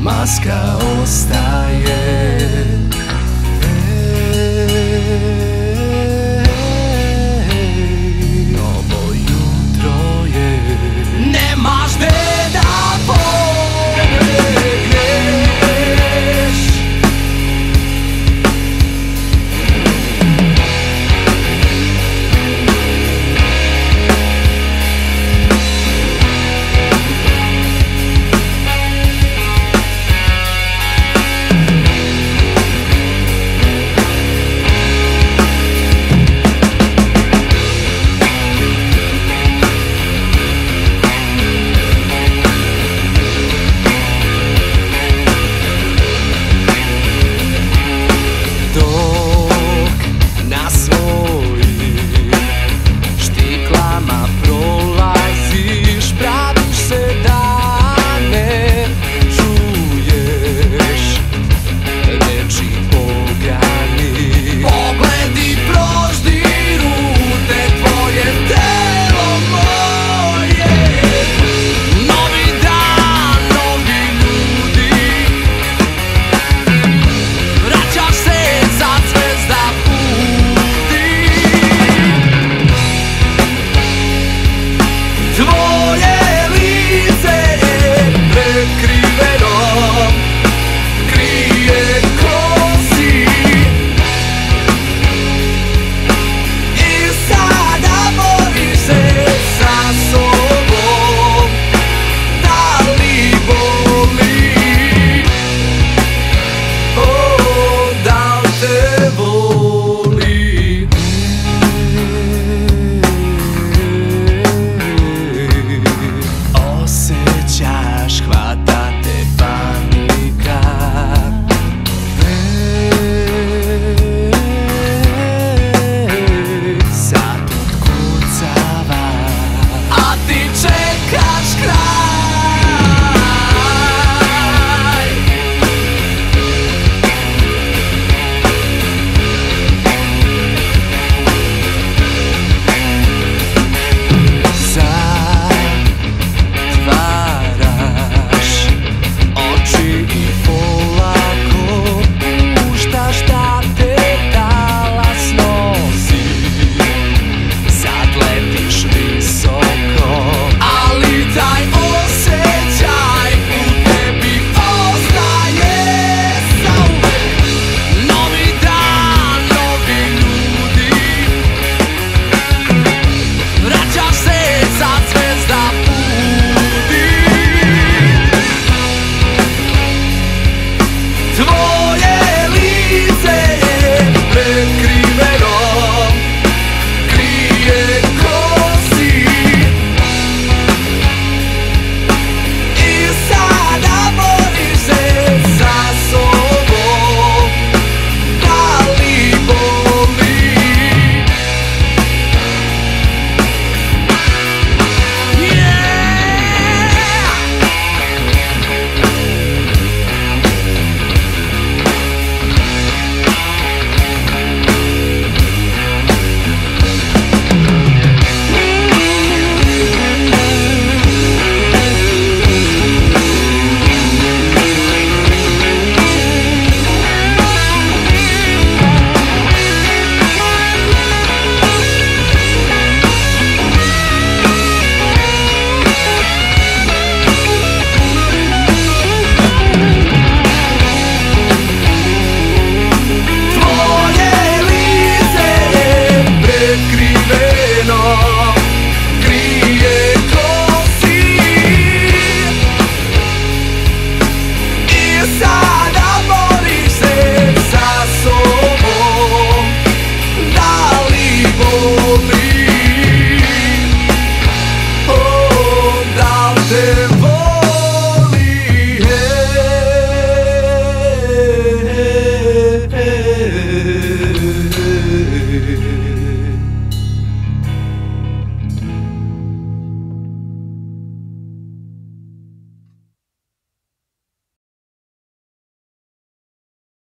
maska ostaje. E,